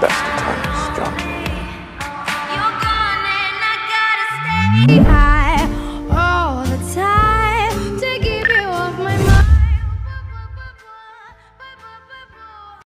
best of times, John.